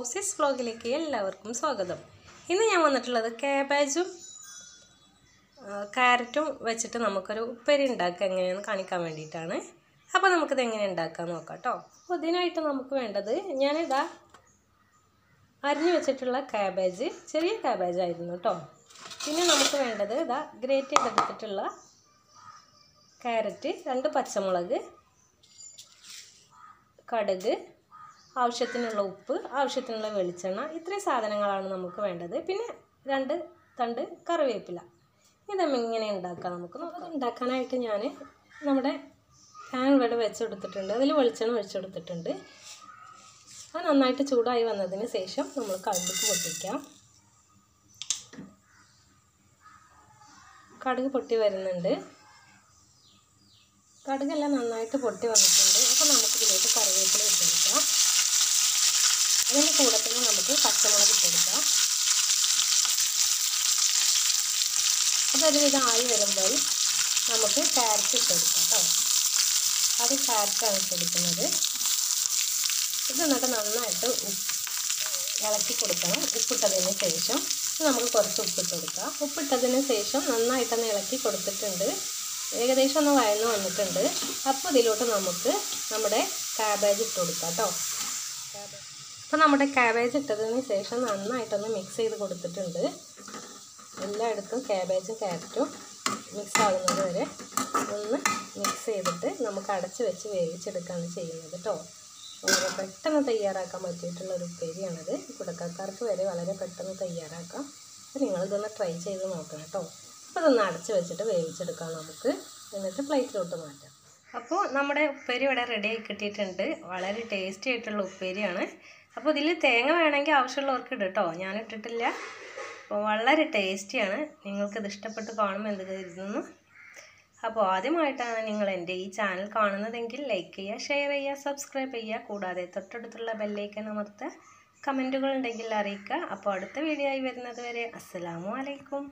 ഫൗസിസ് വ്ലോഗിലേക്ക് എല്ലാവർക്കും സ്വാഗതം. ഇന്ന് ഞാൻ വന്നിട്ടുള്ളത് കാബേജും കാരറ്റും വെച്ചിട്ട് നമുക്കൊരു ഉപ്പേരി ഉണ്ടാക്കുക എങ്ങനെയാണെന്ന് കാണിക്കാൻ വേണ്ടിയിട്ടാണ്. അപ്പോൾ നമുക്കിത് എങ്ങനെ ഉണ്ടാക്കാൻ നോക്കാം കേട്ടോ അപ്പോൾ ഇതിനായിട്ട് നമുക്ക് വേണ്ടത് ഞാനിതാ അരിഞ്ഞു വെച്ചിട്ടുള്ള കാബേജ് ചെറിയ കാബേജ് ആയിരുന്നു കേട്ടോ പിന്നെ നമുക്ക് വേണ്ടത് ഇതാ ഗ്രേറ്റ് ചെയ്തെടുത്തിട്ടുള്ള കാരറ്റ് രണ്ട് പച്ചമുളക് കടുക് ആവശ്യത്തിനുള്ള ഉപ്പ് ആവശ്യത്തിനുള്ള വെളിച്ചെണ്ണ ഇത്രയും സാധനങ്ങളാണ് നമുക്ക് വേണ്ടത്. പിന്നെ രണ്ട് തണ്ട് കറിവേപ്പില. ഇതും ഇങ്ങനെ ഉണ്ടാക്കാം നമുക്ക്. നോക്കാം ഉണ്ടാക്കാനായിട്ട് ഞാൻ നമ്മുടെ പാൻ ഇവിടെ വെച്ചെടുത്തിട്ടുണ്ട്. അതിൽ വെളിച്ചെണ്ണ ഒഴിച്ചെടുത്തിട്ടുണ്ട് അത് നന്നായിട്ട് ചൂടായി വന്നതിന് ശേഷം നമ്മൾ കടുക് പൊട്ടിക്കാം. കടുക് പൊട്ടി വരുന്നുണ്ട്. കടുകെല്ലാം നന്നായിട്ട് പൊട്ടി വന്നിട്ടുണ്ട്. അപ്പോൾ നമുക്ക് ഇതിലേക്ക് കറിവേപ്പില ഇട്ടെടുക്കാം അതിന്റെ കൂടെ തന്നെ നമുക്ക് പച്ചമുളക് ഇട്ടെടുക്കാം. അതൊരു ഇതായി വരുമ്പോൾ നമുക്ക് ക്യാരറ്റ് ഇട്ടെടുക്കാം കേട്ടോ അത് ക്യാരറ്റാണ് ഇട്ടെടുക്കുന്നത്. ഇത് എന്നിട്ട് നന്നായിട്ട് ഇളക്കി കൊടുക്കണം. ഉപ്പിട്ടതിന് ശേഷം നമുക്ക് കുറച്ച് ഉപ്പിട്ട് കൊടുക്കാം ഉപ്പിട്ടതിന് ശേഷം നന്നായിട്ടൊന്ന് ഇളക്കി കൊടുത്തിട്ടുണ്ട്. ഏകദേശം ഒന്ന് വഴന്ന് വന്നിട്ടുണ്ട്. അപ്പോൾ ഇതിലോട്ട് നമുക്ക് നമ്മുടെ കാബേജ് ഇട്ട് കൊടുക്കാം കേട്ടോ അപ്പോൾ നമ്മുടെ ക്യാബേജ് ഇട്ടതിന് ശേഷം നന്നായിട്ടൊന്ന് മിക്സ് ചെയ്ത് കൊടുത്തിട്ടുണ്ട്. എല്ലായിടത്തും ക്യാബേജും ക്യാരറ്റും മിക്സ് ആകുന്നത് വരെ ഒന്ന് മിക്സ് ചെയ്തിട്ട് നമുക്ക് അടച്ച് വെച്ച് വേവിച്ചെടുക്കുകയാണ് ചെയ്യുന്നത് കേട്ടോ വളരെ പെട്ടെന്ന് തയ്യാറാക്കാൻ പറ്റിയിട്ടുള്ള ഒരു ഉപ്പേരിയാണത്. കുടക്കാർക്ക് വരെ വളരെ പെട്ടെന്ന് തയ്യാറാക്കാം. അപ്പോൾ നിങ്ങളിതൊന്ന് ട്രൈ ചെയ്ത് നോക്കണം കേട്ടോ അപ്പോൾ ഇതൊന്ന് അടച്ച് വെച്ചിട്ട് വേവിച്ചെടുക്കാം നമുക്ക്. എന്നിട്ട് പ്ലേറ്റിലോട്ട് മാറ്റാം. അപ്പോൾ നമ്മുടെ ഉപ്പേരി ഇവിടെ റെഡി ആയി കിട്ടിയിട്ടുണ്ട്. വളരെ ടേസ്റ്റി ആയിട്ടുള്ള ഉപ്പേരിയാണ്. അപ്പോൾ ഇതിൽ തേങ്ങ വേണമെങ്കിൽ ആവശ്യമുള്ളവർക്ക് ഇടും കേട്ടോ ഞാൻ ഇട്ടിട്ടില്ല. അപ്പോൾ വളരെ ടേസ്റ്റിയാണ് നിങ്ങൾക്കിത് ഇഷ്ടപ്പെട്ട് കാണുമ്പോൾ എന്ത് കരുതുന്നു. അപ്പോൾ ആദ്യമായിട്ടാണ് നിങ്ങൾ എന്റെ ഈ ചാനൽ കാണുന്നതെങ്കിൽ ലൈക്ക് ചെയ്യുക ഷെയർ ചെയ്യുക സബ്സ്ക്രൈബ് ചെയ്യുക. കൂടാതെ തൊട്ടടുത്തുള്ള ബെല്ലൈക്കൻ അമർത്തുക. കമന്റുകൾ ഉണ്ടെങ്കിൽ അറിയിക്കുക. അപ്പോൾ അടുത്ത വീഡിയോ ആയി വരുന്നത് വരെ അസ്സലാമു അലൈക്കും.